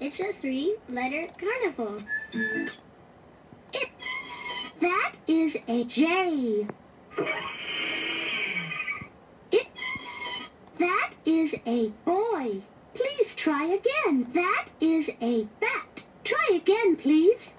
It's a three-letter carnival. It, that is a J. It, that is a boy. Please try again. That is a bat. Try again, please.